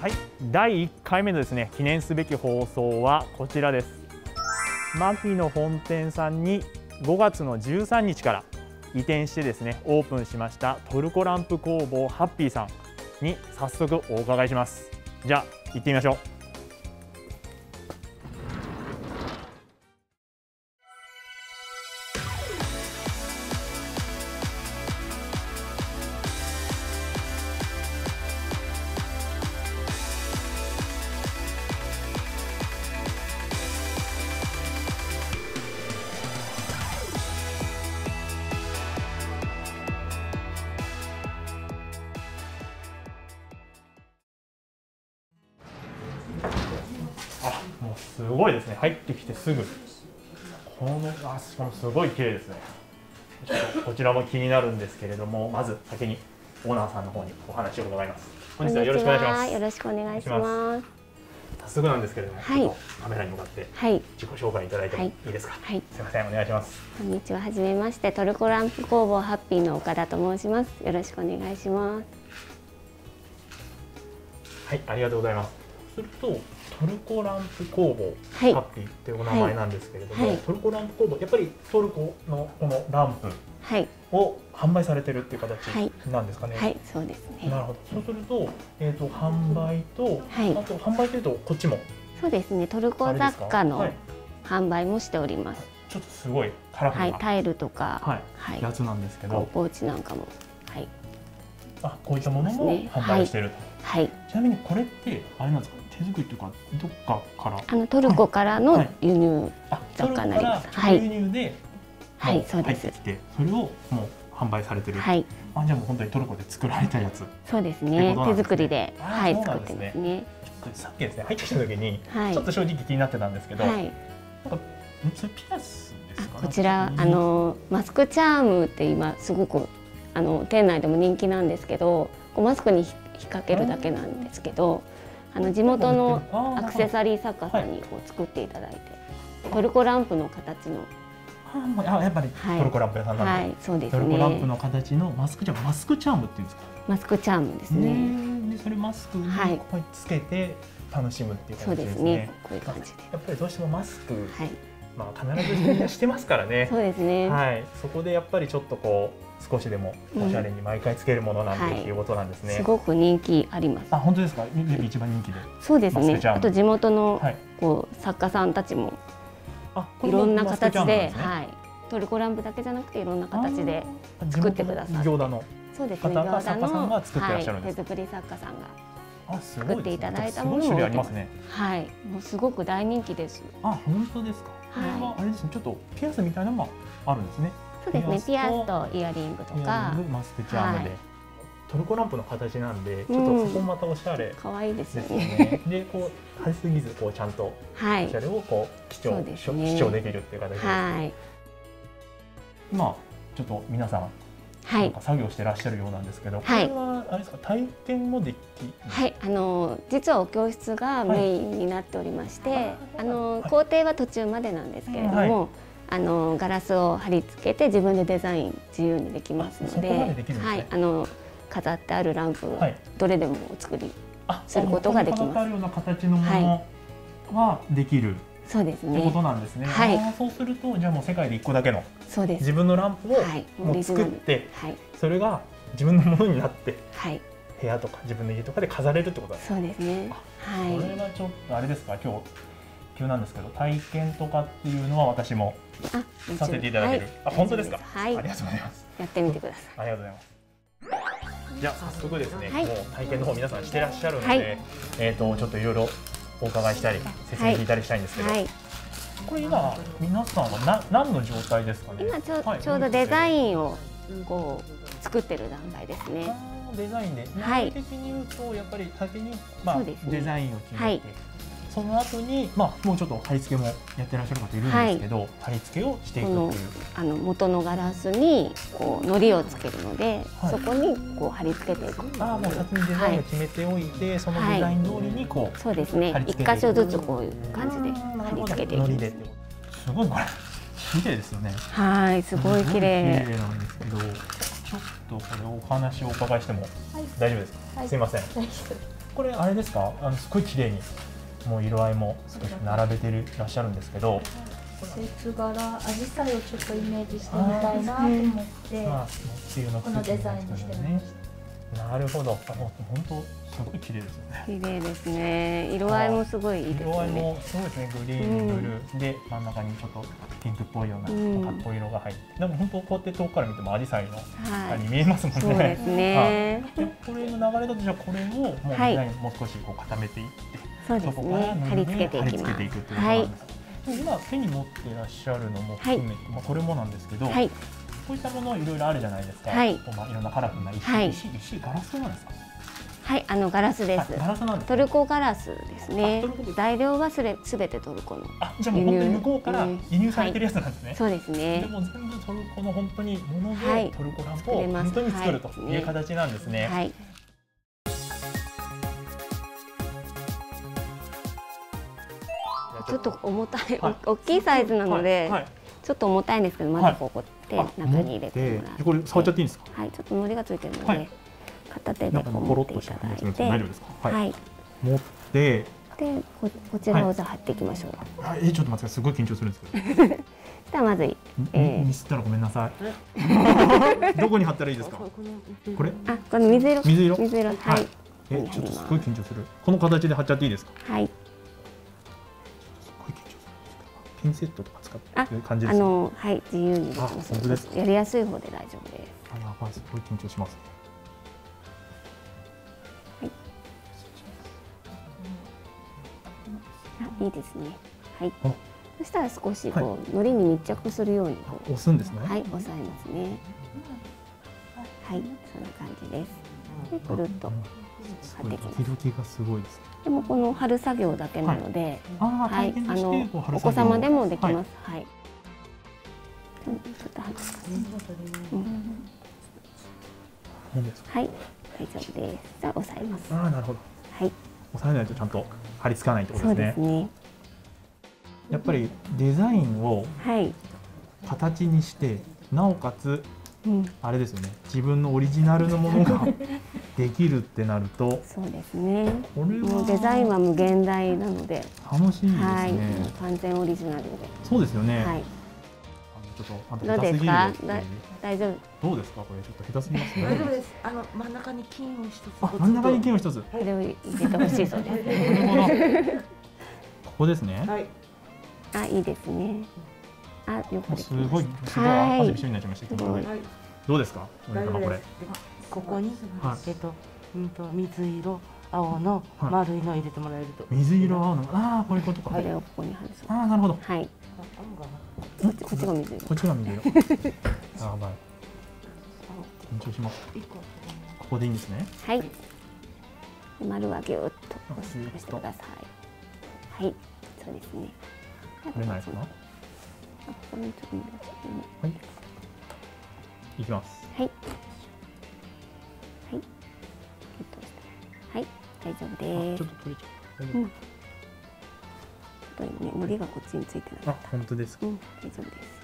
はい、第1回目のですね記念すべき放送はこちらです。牧野本店さんに5月の13日から移転してですねオープンしましたトルコランプ工房ハッピーさんに早速お伺いします。じゃあ行ってみましょう。すごいですね。入ってきてすぐ。このあしかもすごい綺麗ですね。ちょっとこちらも気になるんですけれどもまず先にオーナーさんの方にお話を伺います。本日はよろしくお願いします。よろしくお願いします。早速なんですけれども、はい。カメラに向かってはい、自己紹介いただいてもはい。いいですか、はい、すいませんお願いします。こんにちは。はじめまして、トルコランプ工房ハッピーの岡田と申します。よろしくお願いします。はいありがとうございますするとトルコランプ工房、はい。ハッピーっていうお名前なんですけれども、はい。トルコランプ工房やっぱりトルコのこのランプはい、を販売されてるっていう形はい。なんですかね？はい、そうですね。なるほど。そうすると、えっ、と販売と、はい。あと販売というとこっちもそうですね。トルコ雑貨のはい。販売もしております。ちょっとすごいカラフはい、ルな、タイルとか、はい。はい、やつなんですけど、ポーチなんかも、はい、あこういったものも販売してると。はい、ちなみにこれってあれなんですか？手作りというかどっかから？あのトルコからはのい。輸入、あ雑貨になります。トルコから直輸入で、はいもそうです。入ってきてそれをもう販売されてる。はい、あじゃあもう本当にトルコで作られたやつ。そうですね。手作りで、はい、作ってますね。さっきですね入ってきた時に、はい。ちょっと正直気になってたんですけど、はい。なんかそれピアスですか、こちらあのマスクチャームって今すごくあの店内でも人気なんですけどこうマスクにひ引っ掛けるだけなんですけどあの地元のアクセサリー作家さんにこう作っていただいてトルコランプの形の。あもうあやっぱりはい。トルコランプ屋さんなんで、はいそうですトルコランプねの形のマスクチャームマスクチャームっていうんですか？マスクチャームですね。ねでそれマスクにはい。こうつけて楽しむっていうそう形ですね。ですね。こういう感じで。やっぱりどうしてもマスク、はい。まあ必ずみんなしてますからね。そうですね。はい。そこでやっぱりちょっとこう少しでもおしゃれに毎回つけるものなんていうことなんですね。すごく人気あります。あ本当ですか？一番人気で。そうですね。あと地元のはい。こう作家さんたちもあいろんな形でね。はい。トルコランプだけじゃなくていろんな形で作ってくださって。のそうですね。餃子の作家さんが作ってらっしゃるんです。はい、手作り作家さんがあ作っていただいたものをすごい種類ありますね。はい、もうすごく大人気です。あ本当ですか？これはあれですね。ちょっとピアスみたいなのもあるんですねそうですね。ピアスと。とイヤリングとか。マスクチャームで、はい。トルコランプの形なんでちょうん。っとそこまたおしゃれ。可愛いですですよね。でこう張りすぎずこうちゃんとはい。おしゃ。れをこう基調、そうですね。主張できるっていう形で、はい。今ちょっと皆さんはい。なんか。作業してらっしゃるようなんですけど、はい。これはあれですか？体験もでき？はい、あの実はお教室がメインになっておりまして、はい。あのはい。工程は途中までなんですけれども、はいあのガラスを貼り付けて自分でデザイン自由にできますので、はい、あの飾ってあるランプをはい。どれでもお作り、あすることができます。あるような形のものはできるそうですね。ってこ。となんですね。はい。そうするとじゃあもう世界で一個だけのそうです。自分のランプをはい、もう作って、はい、それが自分のものになってはい、部屋とか自分の家とかで飾れるってことなんですそうですね。はこれい。はちょっとあれですか？今日急なんですけど体験とかっていうのは私もあ、させていただける、はいあ本当ですか？はいありがとうございます。やってみてくださありがとうございます。じゃあ早速ですね、はい。もう体験の方皆さんしてらっしゃるので、はい。えっ、とちょっといろいろお伺いしたり説明聞いたりしたいんですい。けど、はい。これ今皆さんはな何の状態ですかね？今ちょ,、はいちょうどデザインをこう作ってる段階ですね。デザインで、はい。流れ的に言うとやっぱり先に、まあね。デザインを決めて、はいその後にまあもうちょっと貼り付けもやってらっしゃる方いるんですけど、貼り付けをしていくっていう。あの元のガラスにこう糊をつけるので、はい。そこにこう貼り付けていく。ああもう先にデザインを決めておいて、そのデザイン通りにこう、そうですね。貼り。付けていく。一箇所ずつこういう感じで貼り付けていきますすごいこれ綺麗ですよね。はい、すごい綺麗。綺麗なんですけどちょっとこれお話をお伺いしても大丈夫ですか、はい。すいません。これあれですか？あのすごい綺麗にもう色合いも少し並べてるらっしゃるんですけど。節柄アジサイをちょっとイメージしてみたいなと思って。まあ梅雨のこのデザインにしてみましたなるほど。あ本当すごい綺麗ですよね。綺麗ですね。色合いもすごいいいです色合いねもそうですね。グリーン、ブルー。で真ん中にちょっとピンクっぽいようなうん。かっこいい色が入って、でも本当こうやって遠くから見てもアジサイのはい。に見えますもんね。そうですね。はいでこれの流れだとじゃあこれをもうデはい。ザインもう少しこう固めていって、そうですそこからね。貼り付けていきます。貼り付けていくっていうことはない。今手に持っていらっしゃるのも含めて、まあこれもなんですけど、はい。こういったものいろいろあるじゃないですか。はい。こうまあいろんなカラフルな石、はい。石石ガラスなんですか？はいあのガラスです。あガラスなんですトルコガラスですね。材料はすれすべてトルコの。あじゃあもう本当に向こうから輸入されてるやつなんですね。そうですでねも全部トルコの本当にものはい。でトルコランプを本当に作るとはい。いう形なんですね。はいちょっと重たい、はい。お大きいサイズなので、はい。はい。ちょっと重たいんですけどまずここであ中に入れてもらって。持これ触っちゃっていいんですか？はい。ちょっと糊がついてるので、はい。片手でこう持っていただいて。大丈夫ですか？はい。はい。持って、でここちらをじゃあ貼っていきましょう、あえちょっと待って。すごい緊張するんですけど。ではまず、ミえー。ミスったらごめんなさい。どこに貼ったらいいですか？これ？あこの水色。水色？水色。はい、はい。えちょっとすごい緊張する。この形で貼っちゃっていいですか？はいピンセットとか使ってる感じであすか。のはい自由にできまあす本当です。かやりやすい方で大丈夫ですあやばいすごい緊張します。あいいです。ねはい。あそしたら少しこう、糊に密着するように押すんですね。はい。押さえますねはい。そんな感じです。でくるっとすごい貼っていきますドキドキがすごいです。でもこの貼る作業だけなので、はい、あのお子様でもできます。はいはい。大丈夫です。じゃあ押さえます。ああ、なるほど。はい、押さえないとちゃんと貼り付かないってことそうですすね。やっぱりデザインをはい、形にして、なおかつうん、あれですよね。自分のオリジナルのものができるってなると、そうですね。これもうデザインは無限大なので、は楽しいですはい。完全オリジナルで、そうですよね。はい、あのちょっとあんどた下手すぎる。大丈夫？どうですか？これちょっと下手すぎますね。大丈夫です。あの真ん中に金を一つ。あ、真ん中に金を一つ。これを入れてほしいそうです。なるほど。ここですね。はい。あ、いいですね。あ、よくすきまごい。すごいはい汗びしょりになっちゃいましたけど。すごいはい。どうですか？お大丈夫です。。でここに、はいえっと、うんと水色、青のはい丸いのを入れてもらえると。水色青のああこういうことか。これをここに。ああなるほど。はい、こっちこっちが水色。こっちが水色。ああまあ緊張します。ここでいいんですね。はい。丸はぎゅーっとあ押してください。はい、そうですね。取れないか？あここにちょっともうはい。いきます。はい。大丈夫あです。ちょっと取れちゃう。大丈夫うん。ちょっとね、糊がこっちについてなあかっ本当ですた。うん、大丈夫です。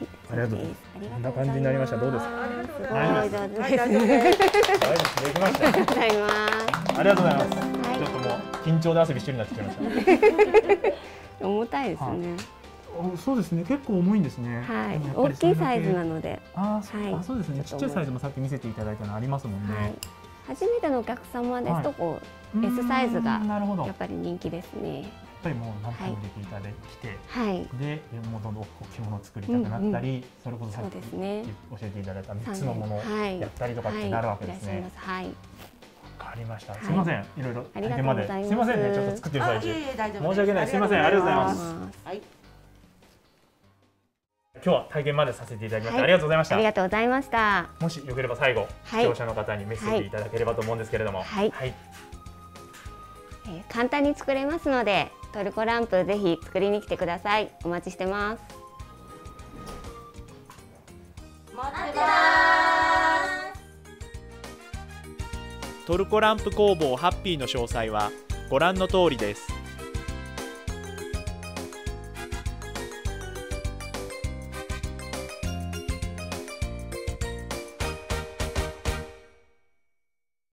はい、ありがとうございますありがこんな感じになりましたどうですか？すごい大丈上手ですね。大丈夫できました。ありがとうございます。ありがとうございます。はいちょっともう緊張で汗びっしょりになってきました。重たいですね。おそうですね。結構重いんですね。はいでもやっ、ぱ大りきいサイズなの。ので、あーそうはいあそうですね。ちっちゃいサイズもさっき見せていただいたのありますもんね。はい。初めてのお客様ですと、こうーん S サイズがなるほど。う、ややっっぱり人気ですね。ぱりもう何回も入れていただいて、はい。でもうどんどん着物を作りたくなったり、それこそさそっき。教えていただいた三つのものをはいやったりとかってなるわけですね。はい。はい。わかりました。はいすみません。いろいろありがと体験まで。うございますすみませんね。ちょっと作ってるあ、最中。申し訳ないすいませんありがとうございますす。はい。今日は体験までさせていただきまして、はいありがとうございましたあり。がとうございました。もしよければ最後、はい視聴者の方にメッセージいただければと思うんですけれども、はいはい、えー簡単に作れますので、トルコランプぜひ作りに来てください。お待ちしてます。トルコランプ工房ハッピーの詳細はご覧の通りです